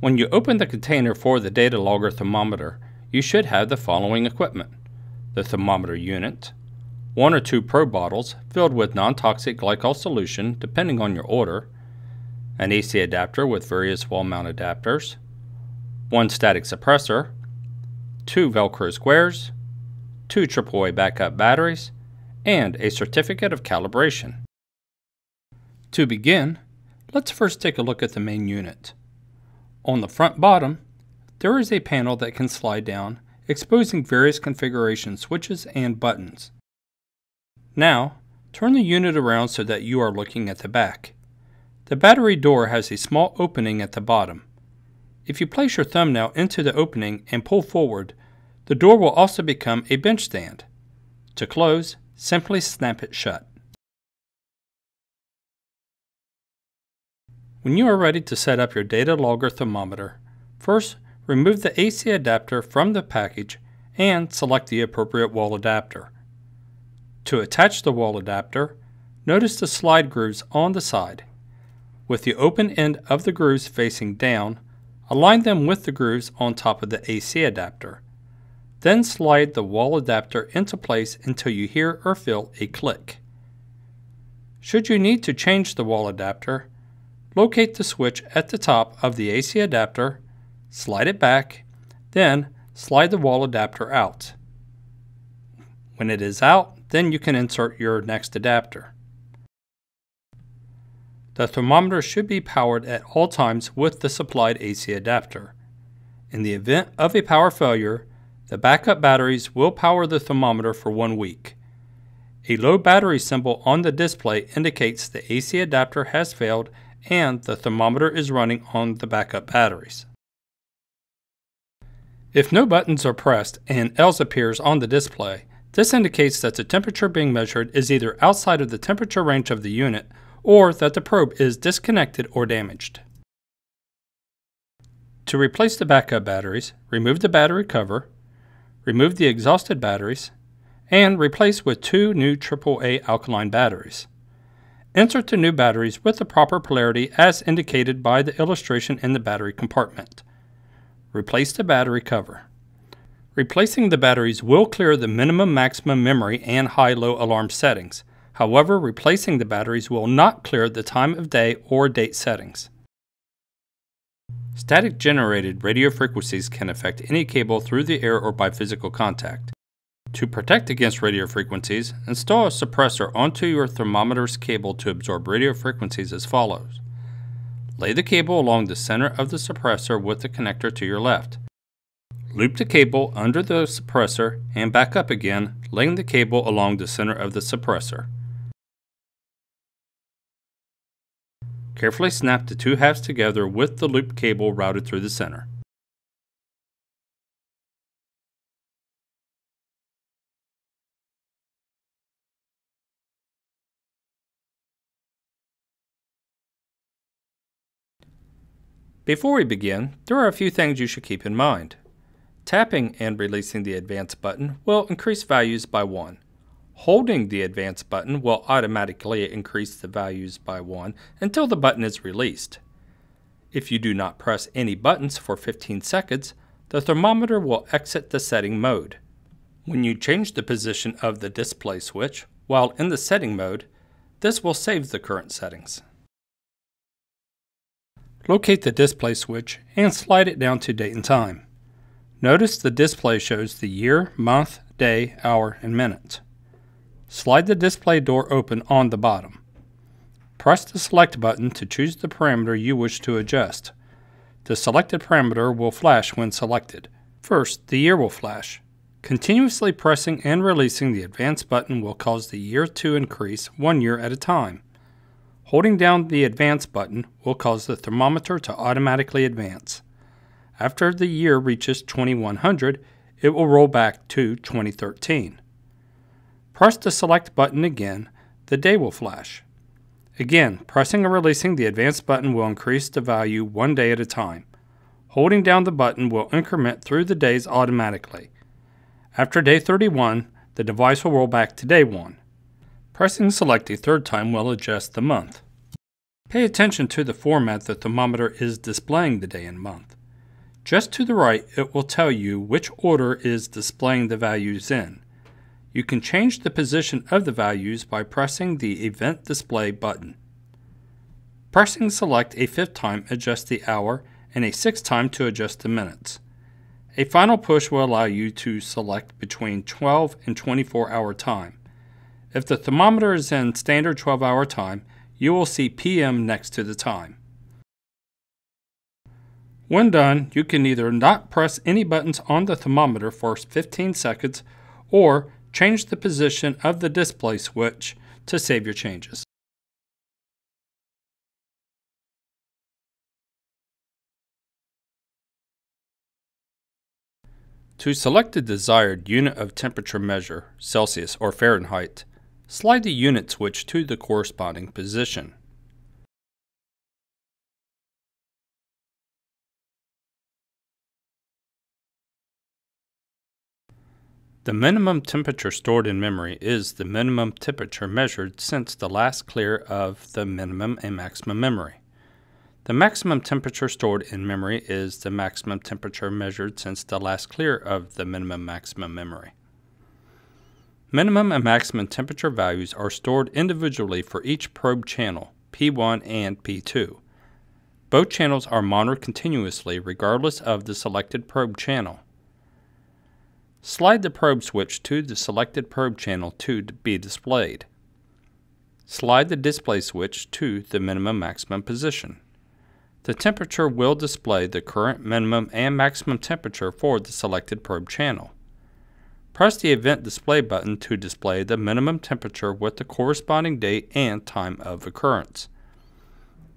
When you open the container for the data logger thermometer, you should have the following equipment. The thermometer unit, one or two probe bottles filled with non-toxic glycol solution depending on your order, an AC adapter with various wall-mount adapters, one static suppressor, two Velcro squares, two AAA backup batteries, and a certificate of calibration. To begin, let's first take a look at the main unit. On the front bottom, there is a panel that can slide down, exposing various configuration switches and buttons. Now, turn the unit around so that you are looking at the back. The battery door has a small opening at the bottom. If you place your thumbnail into the opening and pull forward, the door will also become a bench stand. To close, simply snap it shut. When you are ready to set up your data logger thermometer, first remove the AC adapter from the package and select the appropriate wall adapter. To attach the wall adapter, notice the slide grooves on the side. With the open end of the grooves facing down, align them with the grooves on top of the AC adapter. Then slide the wall adapter into place until you hear or feel a click. Should you need to change the wall adapter, locate the switch at the top of the AC adapter, slide it back, then slide the wall adapter out. When it is out, then you can insert your next adapter. The thermometer should be powered at all times with the supplied AC adapter. In the event of a power failure, the backup batteries will power the thermometer for one week. A low battery symbol on the display indicates the AC adapter has failed and the thermometer is running on the backup batteries. If no buttons are pressed and ELS appears on the display, this indicates that the temperature being measured is either outside of the temperature range of the unit or that the probe is disconnected or damaged. To replace the backup batteries, remove the battery cover, remove the exhausted batteries, and replace with two new AAA alkaline batteries. Insert the new batteries with the proper polarity as indicated by the illustration in the battery compartment. Replace the battery cover. Replacing the batteries will clear the minimum maximum memory and high-low alarm settings. However, replacing the batteries will not clear the time of day or date settings. Static generated radio frequencies can affect any cable through the air or by physical contact. To protect against radio frequencies, install a suppressor onto your thermometer's cable to absorb radio frequencies as follows. Lay the cable along the center of the suppressor with the connector to your left. Loop the cable under the suppressor and back up again, laying the cable along the center of the suppressor. Carefully snap the two halves together with the loop cable routed through the center. Before we begin, there are a few things you should keep in mind. Tapping and releasing the advance button will increase values by 1. Holding the advance button will automatically increase the values by 1 until the button is released. If you do not press any buttons for 15 seconds, the thermometer will exit the setting mode. When you change the position of the display switch while in the setting mode, this will save the current settings. Locate the display switch and slide it down to date and time. Notice the display shows the year, month, day, hour, and minute. Slide the display door open on the bottom. Press the select button to choose the parameter you wish to adjust. The selected parameter will flash when selected. First, the year will flash. Continuously pressing and releasing the advance button will cause the year to increase one year at a time. Holding down the Advance button will cause the thermometer to automatically advance. After the year reaches 2100, it will roll back to 2013. Press the Select button again, the day will flash. Again, pressing and releasing the Advance button will increase the value one day at a time. Holding down the button will increment through the days automatically. After day 31, the device will roll back to day 1. Pressing select a third time will adjust the month. Pay attention to the format the thermometer is displaying the day and month. Just to the right, it will tell you which order is displaying the values in. You can change the position of the values by pressing the Event Display button. Pressing select a fifth time adjusts the hour and a sixth time to adjust the minutes. A final push will allow you to select between 12 and 24 hour time. If the thermometer is in standard 12 hour time, you will see PM next to the time. When done, you can either not press any buttons on the thermometer for 15 seconds or change the position of the display switch to save your changes. To select the desired unit of temperature measure, Celsius or Fahrenheit, slide the unit switch to the corresponding position. The minimum temperature stored in memory is the minimum temperature measured since the last clear of the minimum and maximum memory. The maximum temperature stored in memory is the maximum temperature measured since the last clear of the minimum maximum memory. Minimum and maximum temperature values are stored individually for each probe channel, P1 and P2. Both channels are monitored continuously regardless of the selected probe channel. Slide the probe switch to the selected probe channel to be displayed. Slide the display switch to the minimum maximum position. The temperature will display the current minimum and maximum temperature for the selected probe channel. Press the Event Display button to display the minimum temperature with the corresponding date and time of occurrence.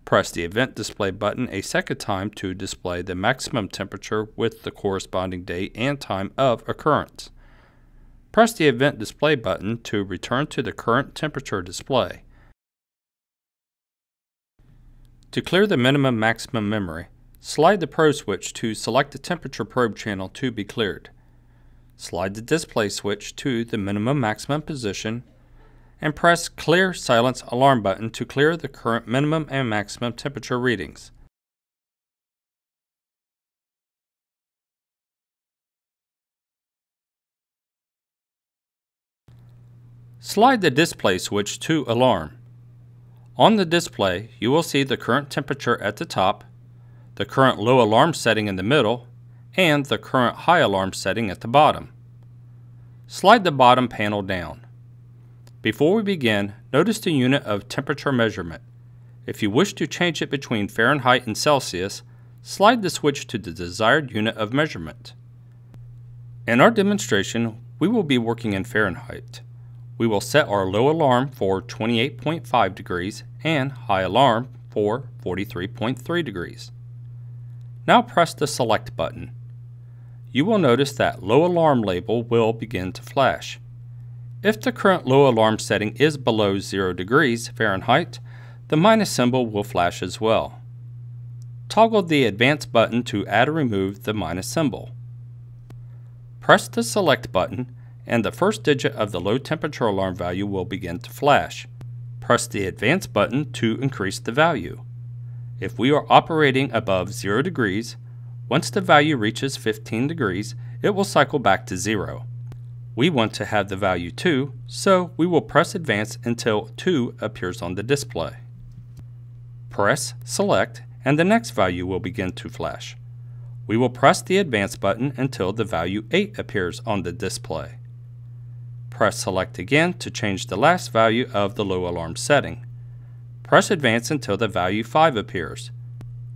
Press the Event Display button a second time to display the maximum temperature with the corresponding date and time of occurrence. Press the Event Display button to return to the current temperature display. To clear the minimum maximum memory, slide the probe switch to select the temperature probe channel to be cleared. Slide the display switch to the minimum maximum position and press Clear Silence Alarm button to clear the current minimum and maximum temperature readings. Slide the display switch to Alarm. On the display, you will see the current temperature at the top, the current low alarm setting in the middle, and the current high alarm setting at the bottom. Slide the bottom panel down. Before we begin, notice the unit of temperature measurement. If you wish to change it between Fahrenheit and Celsius, slide the switch to the desired unit of measurement. In our demonstration, we will be working in Fahrenheit. We will set our low alarm for 28.5 degrees and high alarm for 43.3 degrees. Now press the Select button. You will notice that low alarm label will begin to flash. If the current low alarm setting is below 0 degrees Fahrenheit, the minus symbol will flash as well. Toggle the Advance button to add or remove the minus symbol. Press the Select button and the first digit of the low temperature alarm value will begin to flash. Press the Advance button to increase the value. If we are operating above 0 degrees, once the value reaches 15 degrees, it will cycle back to 0. We want to have the value 2, so we will press Advance until 2 appears on the display. Press Select and the next value will begin to flash. We will press the Advance button until the value 8 appears on the display. Press Select again to change the last value of the low alarm setting. Press Advance until the value 5 appears.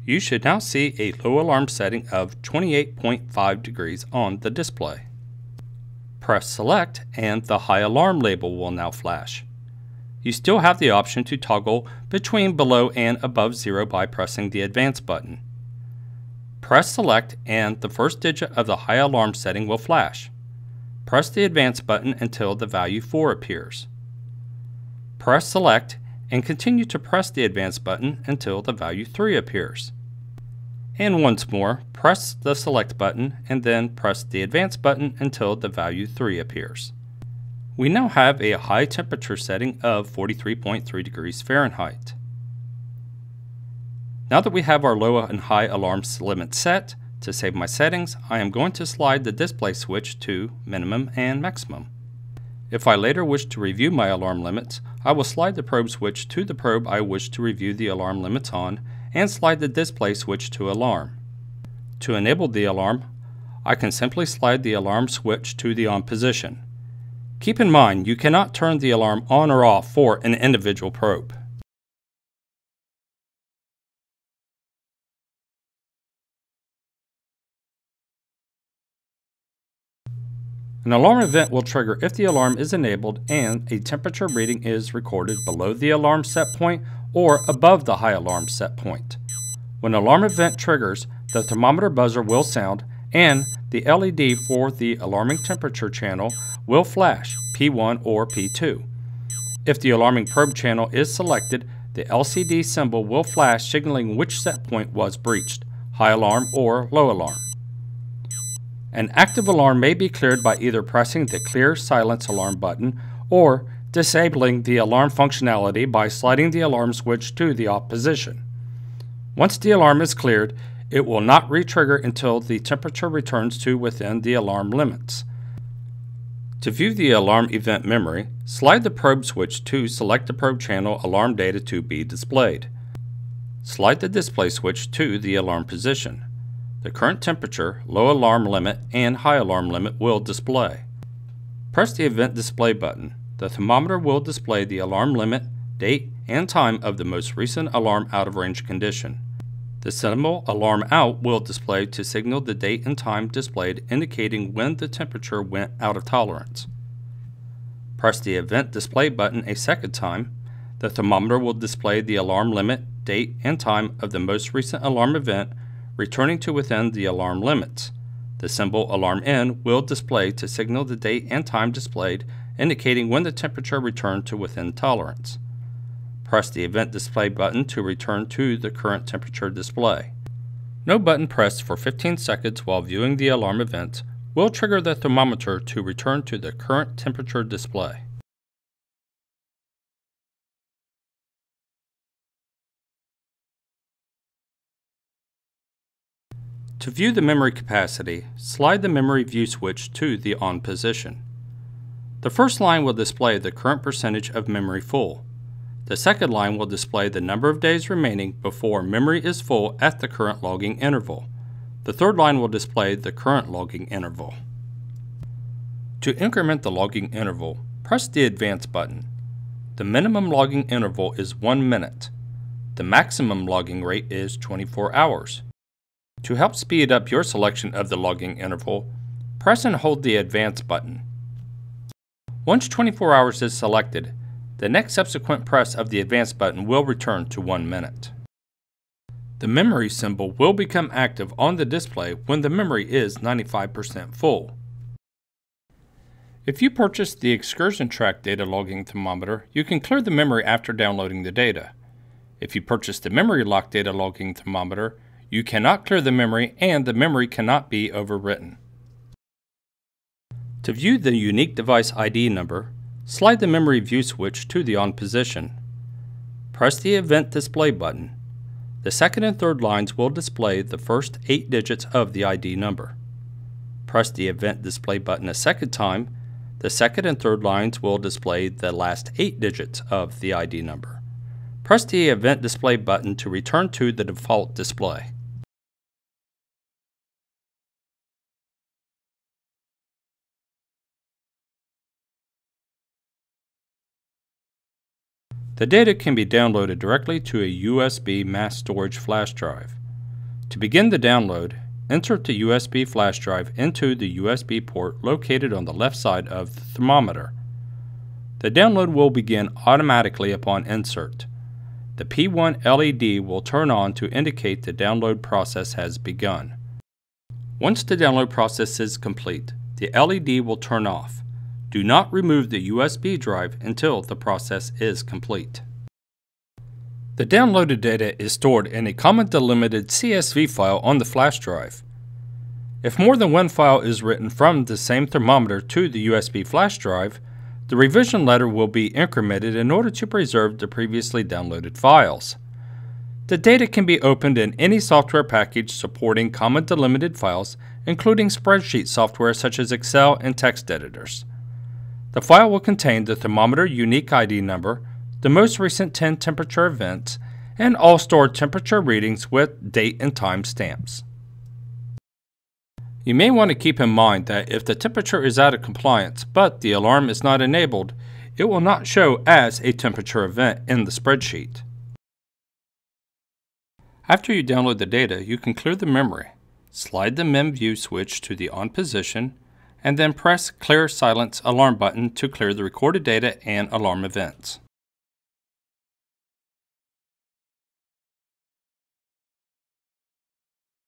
You should now see a low alarm setting of 28.5 degrees on the display. Press Select and the High Alarm label will now flash. You still have the option to toggle between below and above zero by pressing the Advance button. Press Select and the first digit of the High Alarm setting will flash. Press the Advance button until the value 4 appears. Press Select and continue to press the Advance button until the value 3 appears. And once more, press the Select button and then press the Advance button until the value 3 appears. We now have a high temperature setting of 43.3 degrees Fahrenheit. Now that we have our low and high alarm limits set, to save my settings, I am going to slide the display switch to minimum and maximum. If I later wish to review my alarm limits, I will slide the probe switch to the probe I wish to review the alarm limits on and slide the display switch to alarm. To enable the alarm, I can simply slide the alarm switch to the on position. Keep in mind you cannot turn the alarm on or off for an individual probe. An alarm event will trigger if the alarm is enabled and a temperature reading is recorded below the alarm set point or above the high alarm set point. When alarm event triggers, the thermometer buzzer will sound and the LED for the alarming temperature channel will flash P1 or P2. If the alarming probe channel is selected, the LCD symbol will flash signaling which set point was breached, high alarm or low alarm. An active alarm may be cleared by either pressing the Clear Silence Alarm button or disabling the alarm functionality by sliding the alarm switch to the off position. Once the alarm is cleared, it will not re-trigger until the temperature returns to within the alarm limits. To view the alarm event memory, slide the probe switch to select the probe channel alarm data to be displayed. Slide the display switch to the alarm position. The current temperature, low alarm limit, and high alarm limit will display. Press the Event Display button. The thermometer will display the alarm limit, date, and time of the most recent alarm out of range condition. The symbol alarm out will display to signal the date and time displayed indicating when the temperature went out of tolerance. Press the event display button a second time. The thermometer will display the alarm limit, date, and time of the most recent alarm event, returning to within the alarm limits. The symbol alarm in will display to signal the date and time displayed, indicating when the temperature returned to within tolerance. Press the Event Display button to return to the current temperature display. No button pressed for 15 seconds while viewing the alarm event will trigger the thermometer to return to the current temperature display. To view the memory capacity, slide the memory view switch to the on position. The first line will display the current percentage of memory full. The second line will display the number of days remaining before memory is full at the current logging interval. The third line will display the current logging interval. To increment the logging interval, press the Advance button. The minimum logging interval is 1 minute. The maximum logging rate is 24 hours. To help speed up your selection of the logging interval, press and hold the Advance button. Once 24 hours is selected, the next subsequent press of the advance button will return to 1 minute. The memory symbol will become active on the display when the memory is 95% full. If you purchase the Excursion-Trac data logging thermometer, you can clear the memory after downloading the data. If you purchase the Memory Lock data logging thermometer, you cannot clear the memory and the memory cannot be overwritten. To view the unique device ID number, Slide the memory view switch to the on position. Press the event display button. The second and third lines will display the first eight digits of the ID number. Press the event display button a second time. The second and third lines will display the last eight digits of the ID number. Press the event display button to return to the default display. The data can be downloaded directly to a USB mass storage flash drive. To begin the download, insert the USB flash drive into the USB port located on the left side of the thermometer. The download will begin automatically upon insert. The P1 LED will turn on to indicate the download process has begun. Once the download process is complete, the LED will turn off. Do not remove the USB drive until the process is complete. The downloaded data is stored in a comma delimited CSV file on the flash drive. If more than one file is written from the same thermometer to the USB flash drive, the revision letter will be incremented in order to preserve the previously downloaded files. The data can be opened in any software package supporting comma delimited files, including spreadsheet software such as Excel and text editors. The file will contain the thermometer unique ID number, the most recent 10 temperature events, and all stored temperature readings with date and time stamps. You may want to keep in mind that if the temperature is out of compliance but the alarm is not enabled, it will not show as a temperature event in the spreadsheet. After you download the data, you can clear the memory. Slide the MemView switch to the on position and then press Clear Silence Alarm button to clear the recorded data and alarm events.